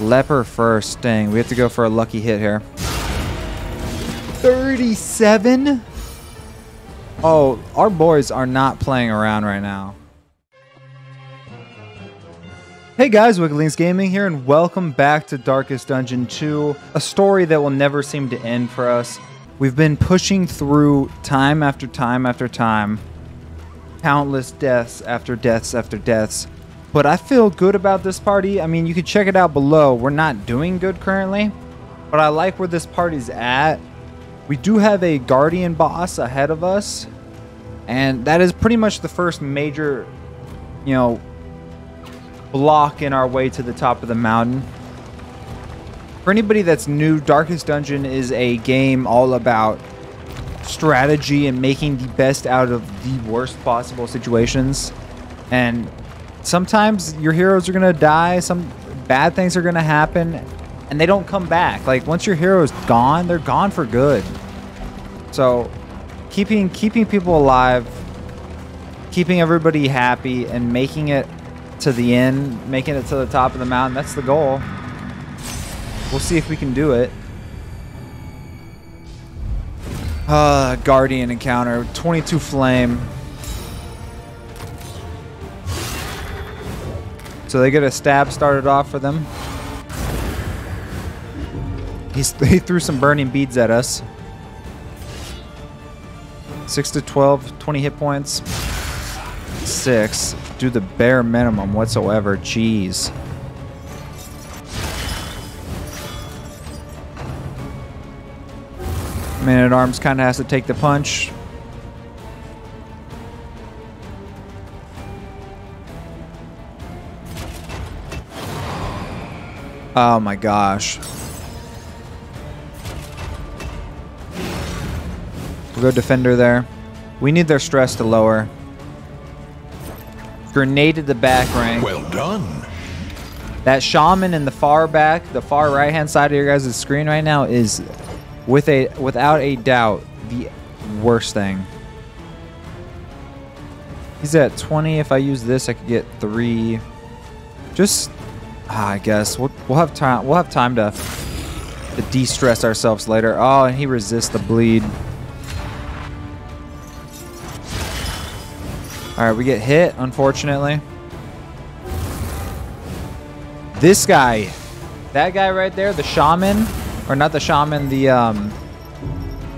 Leper first. Dang, we have to go for a lucky hit here. 37? Oh, our boys are not playing around right now. Hey guys, WickedLynx Gaming here, and welcome back to Darkest Dungeon 2, a story that will never seem to end for us. We've been pushing through time after time after time, countless deaths after deaths after deaths, but I feel good about this party. I mean, you can check it out below. We're not doing good currently, but I like where this party's at. We do have a Guardian boss ahead of us, and that is pretty much the first major, you know, block in our way to the top of the mountain. For anybody that's new, Darkest Dungeon is a game all about strategy and making the best out of the worst possible situations. And sometimes your heroes are to die, some bad things are to happen, and they don't come back. Like once your hero is gone, they're gone for good. So keeping keeping people alive, keeping everybody happy and making it to the end, making it to the top of the mountain. That's the goal. We'll see if we can do it. Uh, Guardian encounter, 22 flame. So they get a stab started off for them. He's, he threw some burning beads at us. 6 to 12, 20 hit points. 6 do the bare minimum whatsoever. Jeez. Man at Arms kind of has to take the punch. Oh my gosh. We'll go Defender there. We need their stress to lower. Grenaded the back rank. Well done. That shaman in the far back, the far right hand side of your guys' screen right now is with a without a doubt the worst thing. He's at 20. If I use this, I could get three. Just, I guess we'll we'll have time. We'll have time to to de-stress ourselves later. Oh, and he resists the bleed. All right, we get hit, unfortunately. This guy, that guy right there, the shaman, or not the shaman, the, um,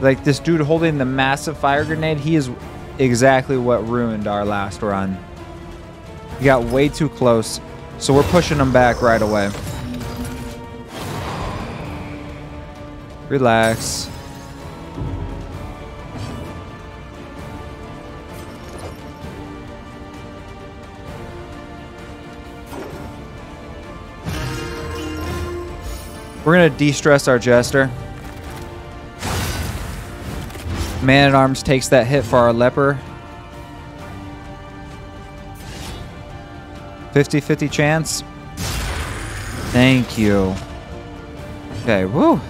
like this dude holding the massive fire grenade, he is exactly what ruined our last run. He got way too close, so we're pushing them back right away. Relax. We're going to de-stress our Jester. Man-at-Arms takes that hit for our Leper. 50-50 chance. Thank you. Okay, woo.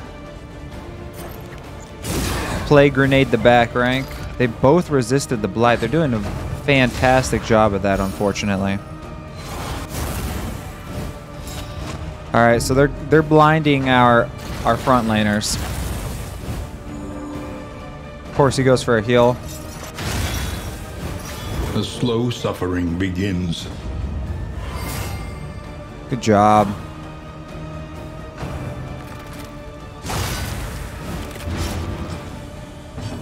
Plague Grenade the back rank. They both resisted the Blight. They're doing a fantastic job of that, unfortunately. All right, so they're they're blinding our our front laners. Of course, he goes for a heal. The slow suffering begins. Good job.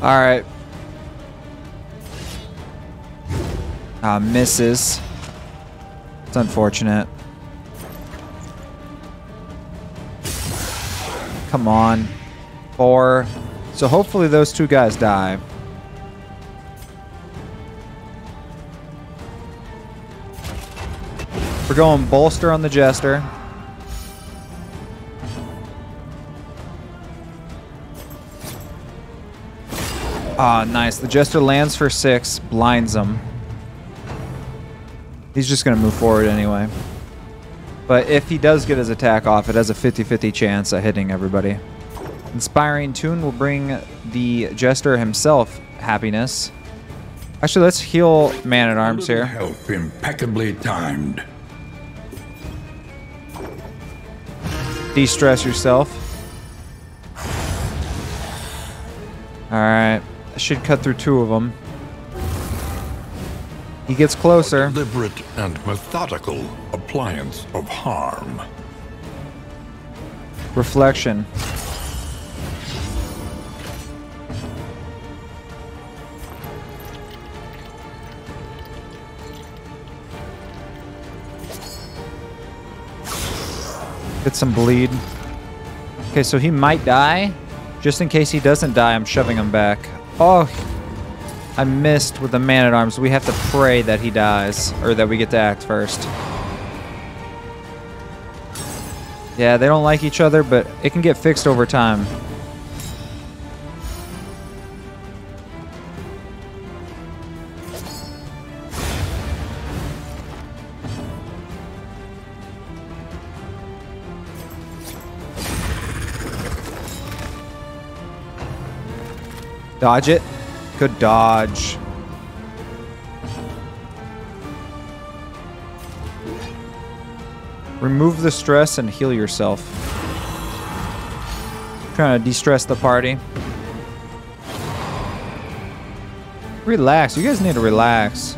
All right. Uh, misses. It's unfortunate. Come on. Four. So hopefully those two guys die. We're going bolster on the Jester. Ah, nice. The Jester lands for six, blinds him. He's just going to move forward anyway. But if he does get his attack off, it has a 50-50 chance of hitting everybody. Inspiring Tune will bring the Jester himself happiness. Actually, let's heal Man-at-Arms here. Help impeccably timed. De-stress yourself. Alright. I should cut through two of them. He gets closer. Deliberate and methodical appliance of harm. Reflection. Get some bleed. Okay, so he might die. Just in case he doesn't die, I'm shoving him back. Oh, I missed with the man-at-arms. We have to pray that he dies, or that we get to act first. Yeah, they don't like each other, but it can get fixed over time. Dodge it. Good dodge. Remove the stress and heal yourself. Trying to de-stress the party. Relax. You guys need to relax.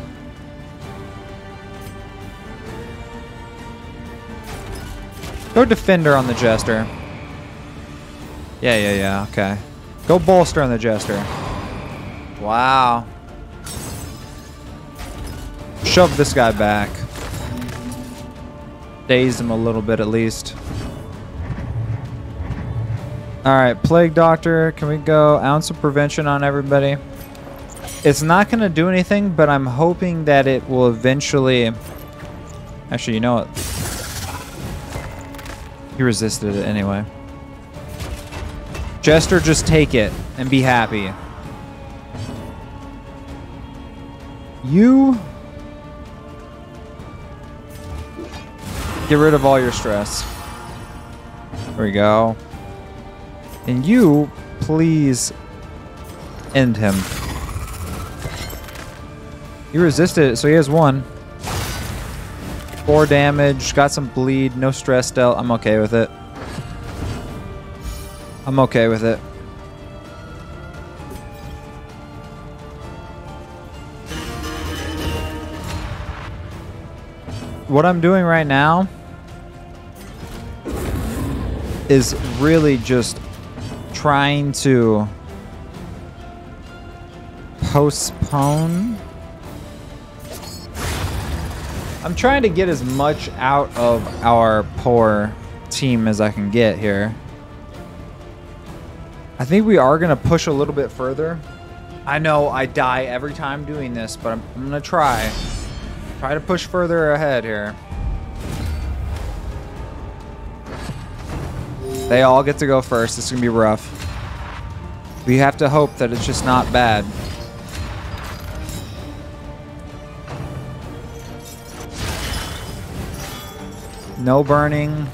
Go defender on the jester. Yeah, yeah, yeah. Okay. Go bolster on the jester. Wow. Shove this guy back. Daze him a little bit at least. Alright, Plague Doctor. Can we go ounce of prevention on everybody? It's not going to do anything, but I'm hoping that it will eventually... Actually, you know what? He resisted it anyway. Jester, just take it and be happy. You get rid of all your stress. There we go. And you, please end him. He resisted so he has one. Four damage, got some bleed, no stress dealt. I'm okay with it. I'm okay with it. What I'm doing right now is really just trying to postpone. I'm trying to get as much out of our poor team as I can get here. I think we are going to push a little bit further. I know I die every time doing this, but I'm, I'm going to try. Try to push further ahead here. They all get to go first. This is going to be rough. We have to hope that it's just not bad. No burning.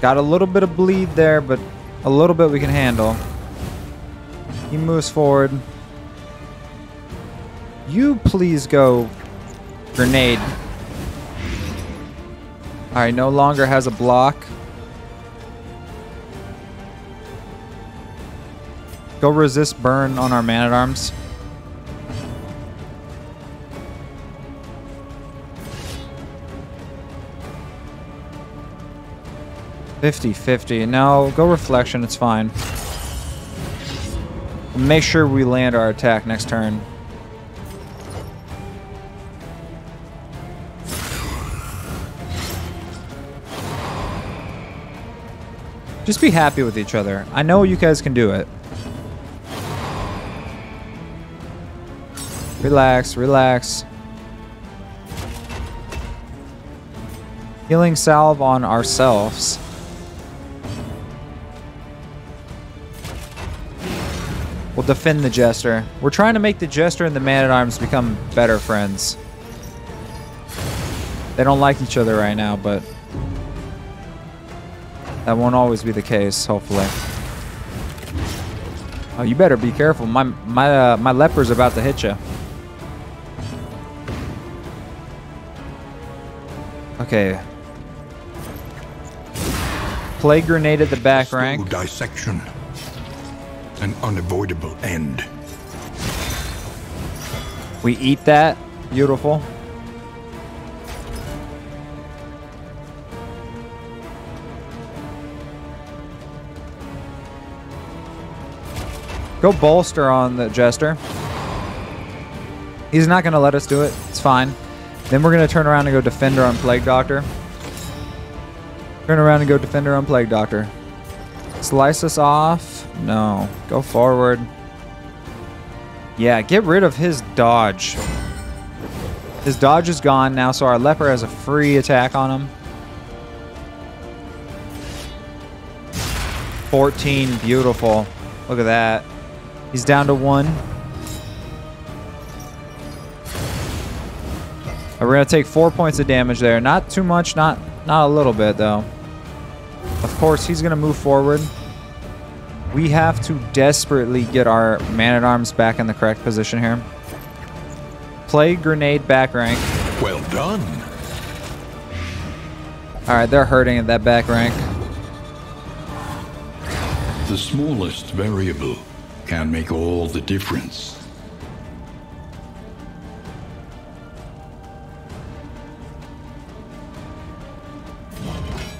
Got a little bit of bleed there, but a little bit we can handle. He moves forward. You please go grenade. Alright, no longer has a block. Go resist burn on our man-at-arms. Fifty fifty. No, go reflection, it's fine. Make sure we land our attack next turn. Just be happy with each other. I know you guys can do it. Relax, relax. Healing salve on ourselves. We'll defend the Jester. We're trying to make the Jester and the Man-at-Arms become better friends. They don't like each other right now, but... That won't always be the case, hopefully. Oh, you better be careful. My my uh, my leper's about to hit you. Okay. Plague grenade at the back Slow rank. dissection. An unavoidable end. We eat that. Beautiful. Go bolster on the Jester. He's not going to let us do it. It's fine. Then we're going to turn around and go Defender on Plague Doctor. Turn around and go Defender on Plague Doctor. Slice us off. No. Go forward. Yeah, get rid of his dodge. His dodge is gone now, so our leper has a free attack on him. 14, beautiful. Look at that. He's down to one. Uh, We're gonna take four points of damage there. Not too much, not not a little bit though. Of course, he's gonna move forward. We have to desperately get our man-at-arms back in the correct position here. Plague grenade back rank. Well done. All right, they're hurting at that back rank. The smallest variable can make all the difference.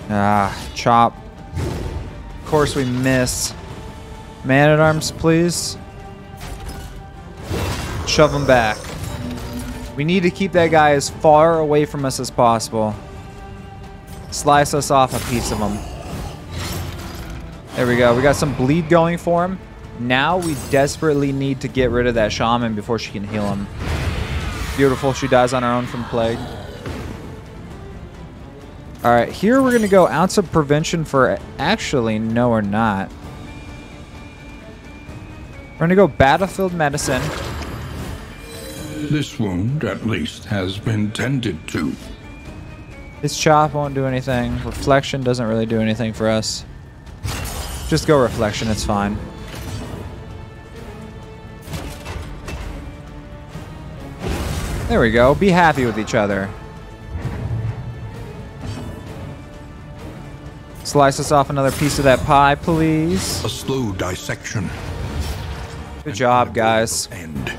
Ah, chop. Of course we miss. Man at arms, please. Shove him back. We need to keep that guy as far away from us as possible. Slice us off a piece of him. There we go. We got some bleed going for him. Now we desperately need to get rid of that shaman before she can heal him. Beautiful. She dies on her own from plague. All right, here we're going to go ounce of prevention for actually, no, we're not. We're going to go battlefield medicine. This wound, at least, has been tended to. This chop won't do anything. Reflection doesn't really do anything for us. Just go reflection, it's fine. There we go. Be happy with each other. Slice us off another piece of that pie, please. A slow dissection. Good job, guys. End.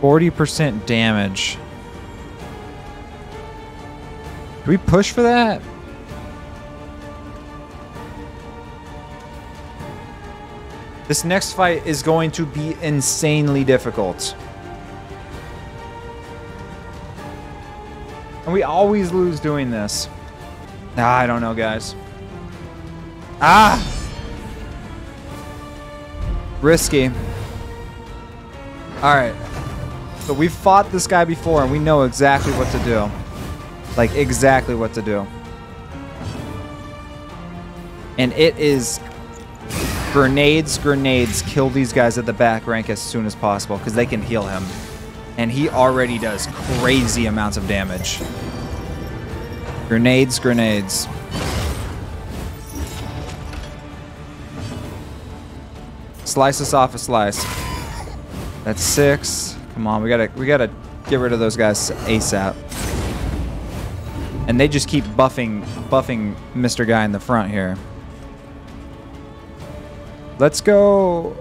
40% damage. Do we push for that? This next fight is going to be insanely difficult. And we always lose doing this. Ah, I don't know, guys. Ah! Risky. Alright. So we've fought this guy before and we know exactly what to do. Like, exactly what to do. And it is grenades, grenades, kill these guys at the back rank as soon as possible because they can heal him. And he already does crazy amounts of damage. Grenades, grenades. Slice us off a slice. That's six. Come on, we gotta we gotta get rid of those guys ASAP. And they just keep buffing buffing Mr. Guy in the front here. Let's go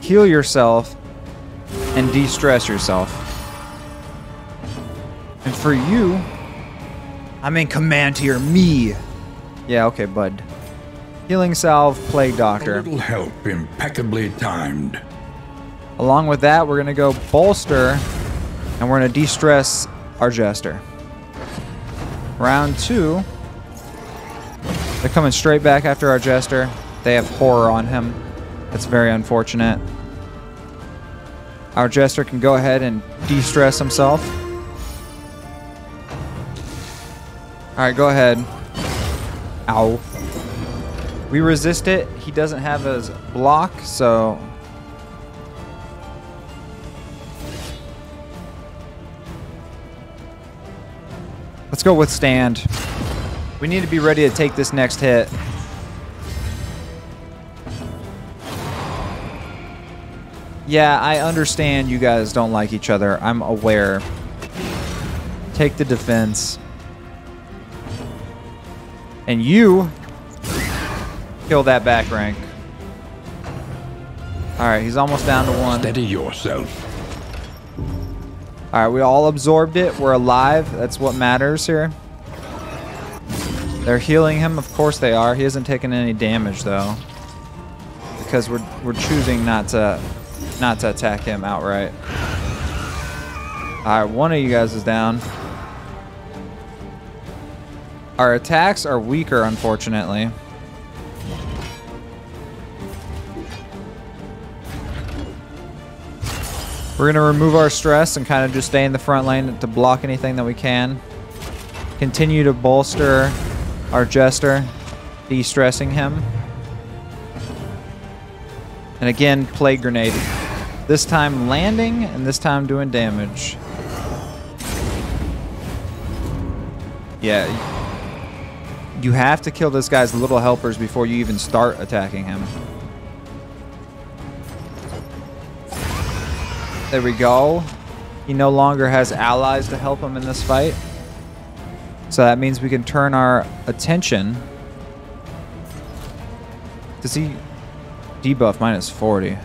heal yourself and de-stress yourself. And for you, I'm in command here, me. Yeah, okay, bud. Healing salve, plague A doctor. little help impeccably timed. Along with that, we're gonna go bolster, and we're gonna de-stress our jester. Round two. They're coming straight back after our jester. They have horror on him. That's very unfortunate. Our jester can go ahead and de-stress himself. All right, go ahead. Ow. We resist it. He doesn't have his block, so Let's go withstand. We need to be ready to take this next hit. Yeah, I understand you guys don't like each other. I'm aware. Take the defense. And you kill that back rank. Alright, he's almost down to one. Steady yourself. Alright, we all absorbed it. We're alive. That's what matters here. They're healing him. Of course they are. He hasn't taken any damage, though. Because we're, we're choosing not to not to attack him outright. Alright, one of you guys is down. Our attacks are weaker, unfortunately. We're going to remove our stress and kind of just stay in the front lane to block anything that we can. Continue to bolster our Jester, de-stressing him. And again, plague Grenade. This time landing, and this time doing damage. Yeah. You have to kill this guy's little helpers before you even start attacking him. There we go. He no longer has allies to help him in this fight. So that means we can turn our attention. Does he debuff minus 40?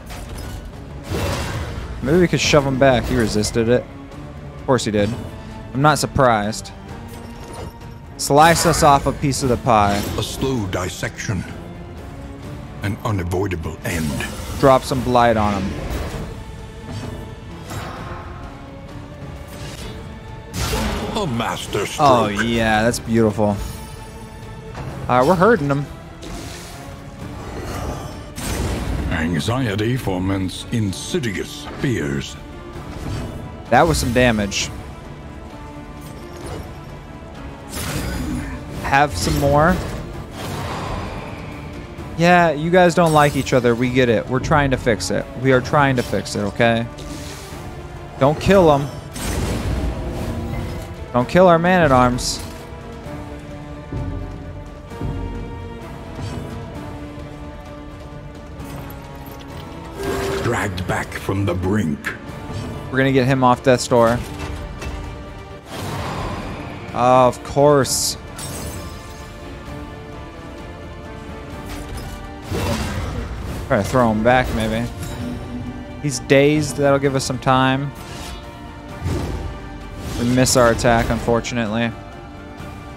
Maybe we could shove him back. He resisted it. Of course he did. I'm not surprised. Slice us off a piece of the pie. A slow dissection. An unavoidable end. Drop some blight on him. A master oh, stroke. Oh, yeah, that's beautiful. Alright, we're hurting him. Anxiety foments insidious fears. That was some damage. Have some more. Yeah, you guys don't like each other. We get it. We're trying to fix it. We are trying to fix it, okay? Don't kill them. Don't kill our man-at-arms. Dragged back from the brink. We're gonna get him off death's door. Oh, of course. Try to throw him back, maybe. He's dazed. That'll give us some time. We miss our attack, unfortunately.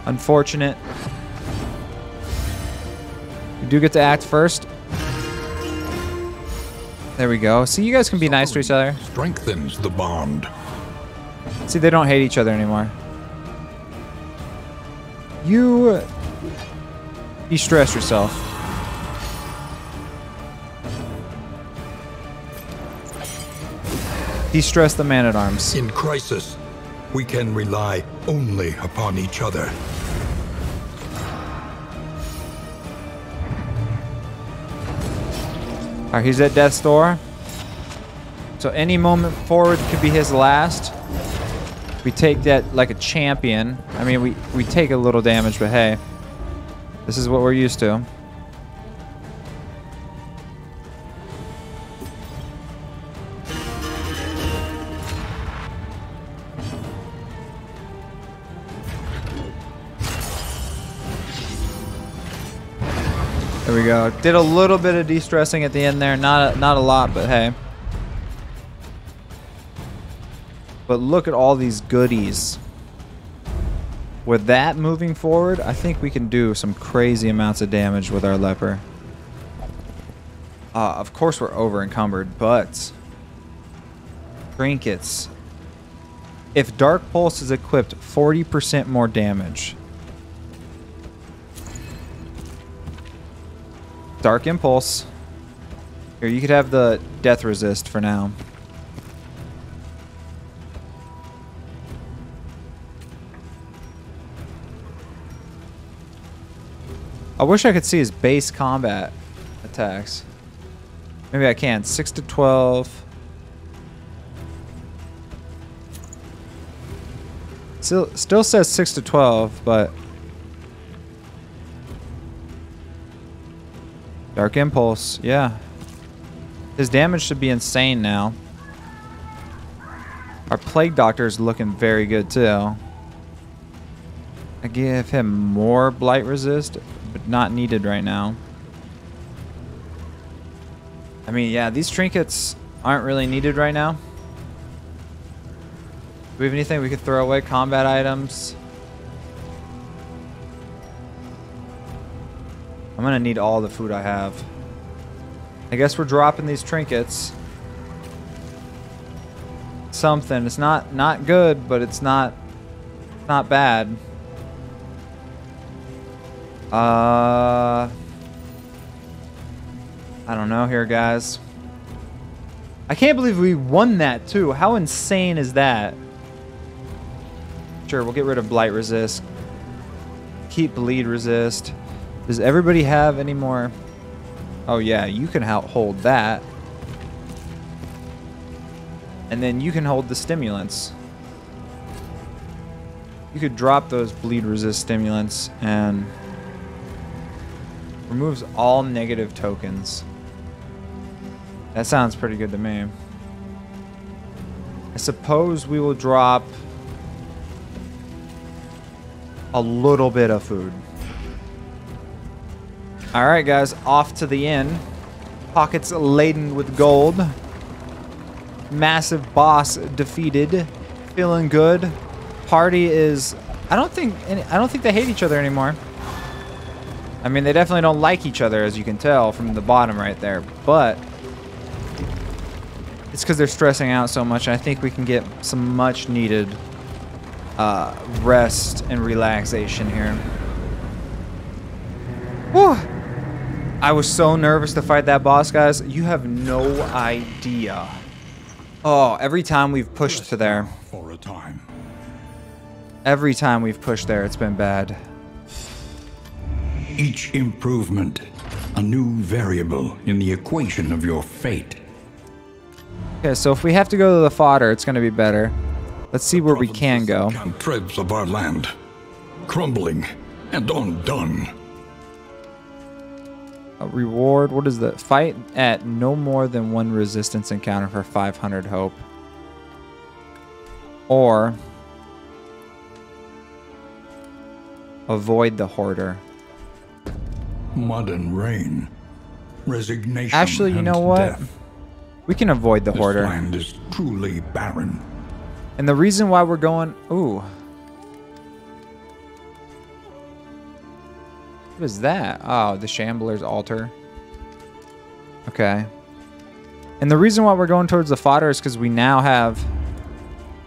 Unfortunate. We do get to act first. There we go. See, you guys can be nice to each other. Strengthens the bond. See, they don't hate each other anymore. You uh, de-stress yourself. De-stress the man-at-arms. In crisis, we can rely only upon each other. Alright, he's at death's door. So any moment forward could be his last. We take that like a champion. I mean, we, we take a little damage, but hey. This is what we're used to. Go. Did a little bit of de-stressing at the end there. Not a, not a lot, but hey. But look at all these goodies. With that moving forward, I think we can do some crazy amounts of damage with our leper. Uh, of course we're over encumbered, but trinkets. If Dark Pulse is equipped, 40% more damage. Dark Impulse. Here, you could have the Death Resist for now. I wish I could see his base combat attacks. Maybe I can. 6 to 12. Still, still says 6 to 12, but... Dark Impulse, yeah. His damage should be insane now. Our Plague Doctor is looking very good, too. I give him more blight resist, but not needed right now. I mean, yeah, these trinkets aren't really needed right now. Do we have anything we could throw away? Combat items? Gonna need all the food I have. I guess we're dropping these trinkets. Something. It's not not good, but it's not not bad. Uh I don't know here, guys. I can't believe we won that too. How insane is that? Sure, we'll get rid of blight resist. Keep bleed resist. Does everybody have any more? Oh yeah, you can hold that. And then you can hold the stimulants. You could drop those bleed resist stimulants and removes all negative tokens. That sounds pretty good to me. I suppose we will drop a little bit of food. Alright guys, off to the inn. Pockets laden with gold. Massive boss defeated. Feeling good. Party is... I don't think I don't think they hate each other anymore. I mean, they definitely don't like each other, as you can tell from the bottom right there. But it's because they're stressing out so much. I think we can get some much needed uh, rest and relaxation here. Whew. I was so nervous to fight that boss, guys. You have no idea. Oh, every time we've pushed to there. For a time. Every time we've pushed there, it's been bad. Each improvement, a new variable in the equation of your fate. Okay, so if we have to go to the Foetor, it's going to be better. Let's see where we can go. Treads of our land, crumbling and undone. A reward. What is the fight at no more than one resistance encounter for 500 hope. Or avoid the hoarder. Mud and rain. Resignation. Actually, you know what? Death. We can avoid the this hoarder. land is truly barren. And the reason why we're going... Ooh. What is that? Oh, the Shambler's altar. Okay. And the reason why we're going towards the Foetor is because we now have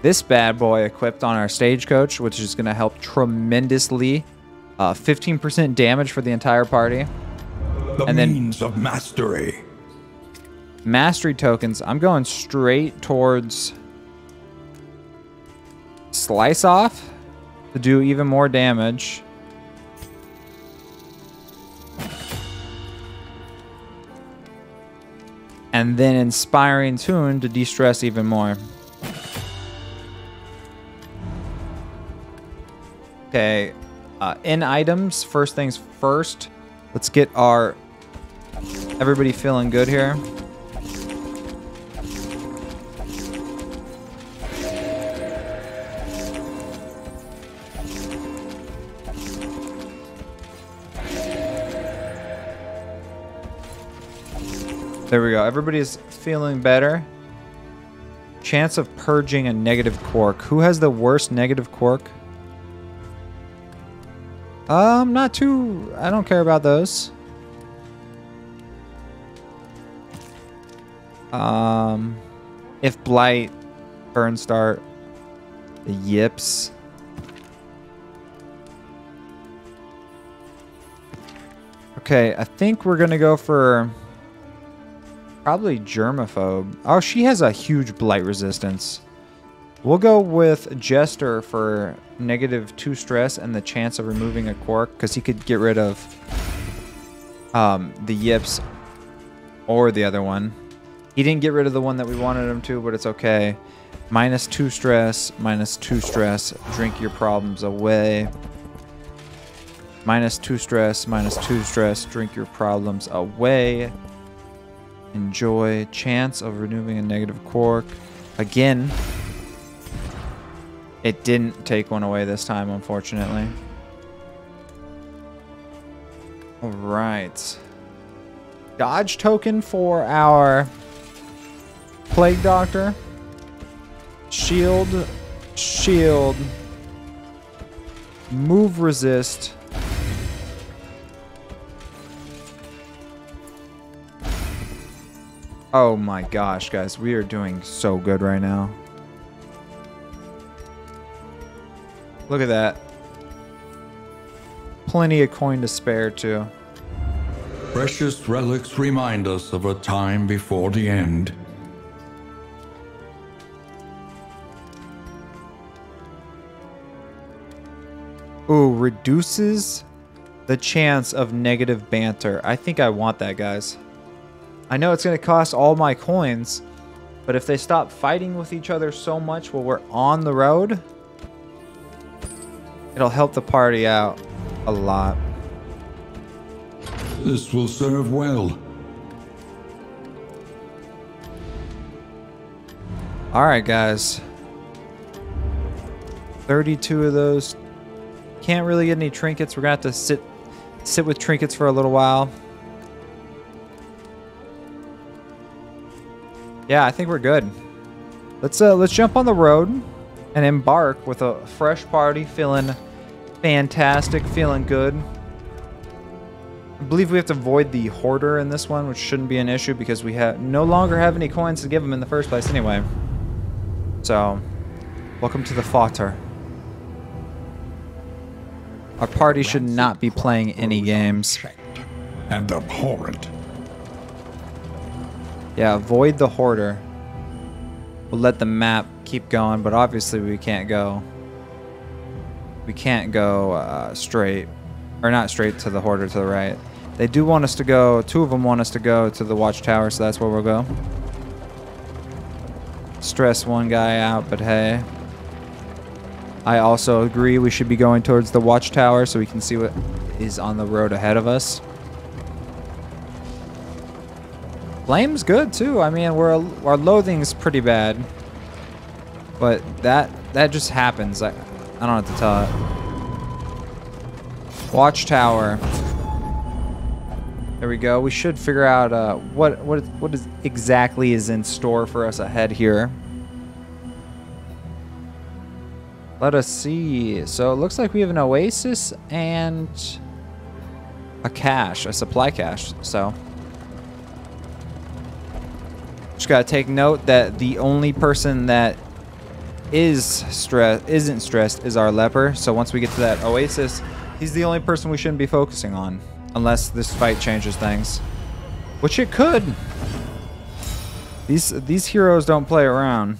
this bad boy equipped on our stagecoach, which is going to help tremendously. 15% uh, damage for the entire party. The and means then, of mastery. Mastery tokens. I'm going straight towards Slice off to do even more damage. And then Inspiring Tune to de-stress even more. Okay, uh, in items, first things first. Let's get our... Everybody feeling good here. There we go. Everybody's feeling better. Chance of purging a negative quirk. Who has the worst negative quirk? Um, not too... I don't care about those. Um, if Blight, Burn Start, the Yips. Okay, I think we're going to go for... Probably germaphobe. Oh, she has a huge blight resistance. We'll go with Jester for negative 2 stress and the chance of removing a quirk because he could get rid of um, the yips or the other one. He didn't get rid of the one that we wanted him to, but it's okay. Minus 2 stress, minus 2 stress. Drink your problems away. Minus 2 stress, minus 2 stress. Drink your problems away. Enjoy. Chance of removing a negative quirk. Again. It didn't take one away this time, unfortunately. Alright. Dodge token for our Plague Doctor. Shield. Shield. Move resist. Oh my gosh, guys, we are doing so good right now. Look at that. Plenty of coin to spare, too. Precious relics remind us of a time before the end. Ooh, reduces the chance of negative banter. I think I want that, guys. I know it's going to cost all my coins, but if they stop fighting with each other so much while we're on the road, it'll help the party out a lot. This will serve well. All right, guys. 32 of those. Can't really get any trinkets. We're going to have to sit sit with trinkets for a little while. Yeah, I think we're good. Let's uh let's jump on the road and embark with a fresh party feeling fantastic, feeling good. I believe we have to avoid the hoarder in this one, which shouldn't be an issue because we have no longer have any coins to give him in the first place anyway. So, welcome to the Foetor. Our party should not be playing any games. And abhorrent. Yeah, avoid the hoarder. We'll let the map keep going, but obviously we can't go. We can't go uh, straight, or not straight to the hoarder to the right. They do want us to go. Two of them want us to go to the watchtower, so that's where we'll go. Stress one guy out, but hey. I also agree we should be going towards the watchtower so we can see what is on the road ahead of us. Flame's good too. I mean, we're our loathing's pretty bad, but that that just happens. I I don't have to tell it. Watchtower. There we go. We should figure out uh, what what what is exactly is in store for us ahead here. Let us see. So it looks like we have an oasis and a cache, a supply cache. So gotta take note that the only person that is stress isn't stressed is our leper. So once we get to that oasis, he's the only person we shouldn't be focusing on, unless this fight changes things, which it could. These these heroes don't play around.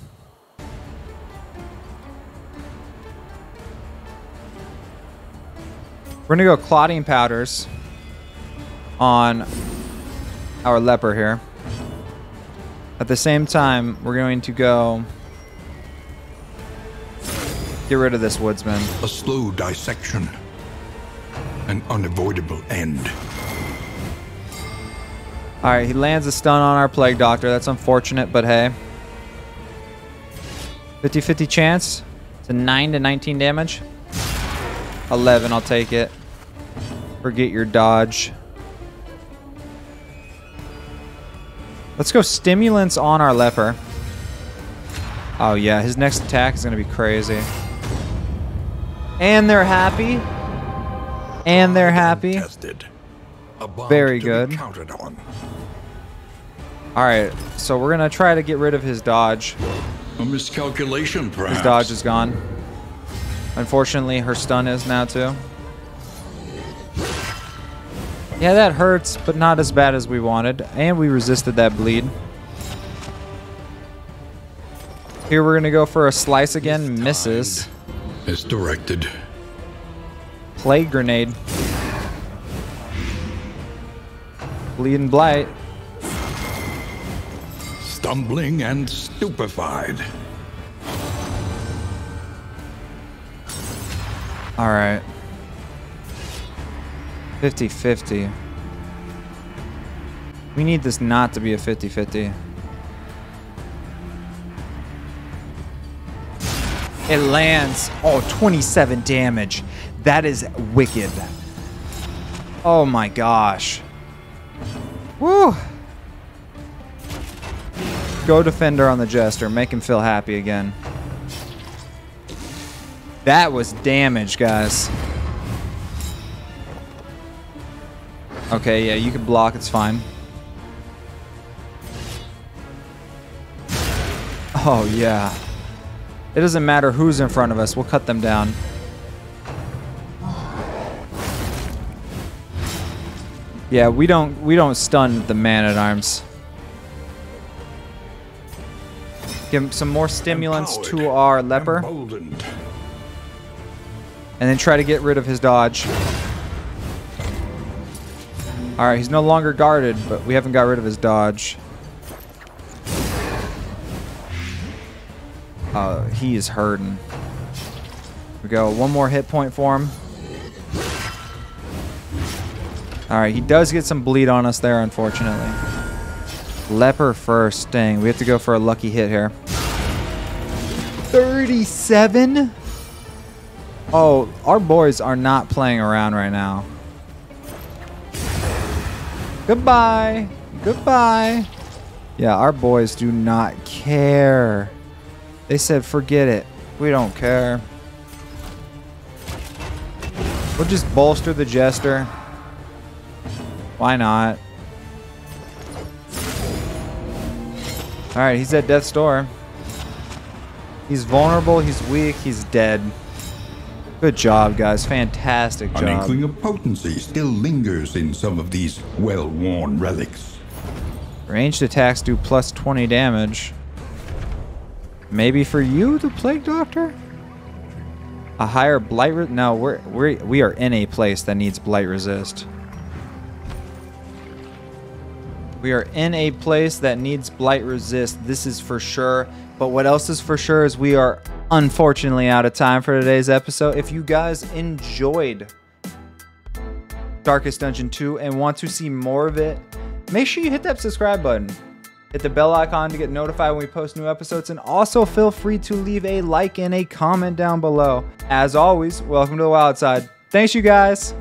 We're gonna go clotting powders on our leper here. At the same time, we're going to go get rid of this woodsman. A slow dissection. An unavoidable end. All right, he lands a stun on our plague doctor. That's unfortunate, but hey. 50-50 chance. It's a 9 to 19 damage. 11, I'll take it. Forget your dodge. Let's go stimulants on our leper. Oh yeah, his next attack is going to be crazy. And they're happy. And they're happy. Tested. Very good. Counted on. All right, so we're going to try to get rid of his dodge. A miscalculation, perhaps. His dodge is gone. Unfortunately, her stun is now too. Yeah, that hurts, but not as bad as we wanted. And we resisted that bleed. Here we're going to go for a slice again. Misses. As directed. Plague grenade. Bleed and blight. Stumbling and stupefied. All right. 50-50. We need this not to be a 50-50. It lands. Oh, 27 damage. That is wicked. Oh my gosh. Woo! Go defender on the Jester. Make him feel happy again. That was damage, guys. Okay, yeah, you can block. It's fine. Oh, yeah. It doesn't matter who's in front of us. We'll cut them down. Yeah, we don't we don't stun the man at arms. Give him some more stimulants Empowered, to our leper, emboldened. and then try to get rid of his dodge. All right, he's no longer guarded, but we haven't got rid of his dodge. Uh, he is hurting. We go one more hit point for him. All right, he does get some bleed on us there, unfortunately. Leper first, dang. We have to go for a lucky hit here. 37? Oh, our boys are not playing around right now. Goodbye. Goodbye. Yeah, our boys do not care. They said, forget it. We don't care. We'll just bolster the Jester. Why not? Alright, he's at death's door. He's vulnerable, he's weak, he's dead. Good job, guys. Fantastic An job. inkling of potency still lingers in some of these well-worn relics. Ranged attacks do plus 20 damage. Maybe for you, the Plague Doctor? A higher blight re- No, we're, we're, we are in a place that needs blight resist. We are in a place that needs blight resist. This is for sure. But what else is for sure is we are unfortunately out of time for today's episode. If you guys enjoyed Darkest Dungeon 2 and want to see more of it, make sure you hit that subscribe button. Hit the bell icon to get notified when we post new episodes, and also feel free to leave a like and a comment down below. As always, welcome to the Wild Side. Thanks, you guys.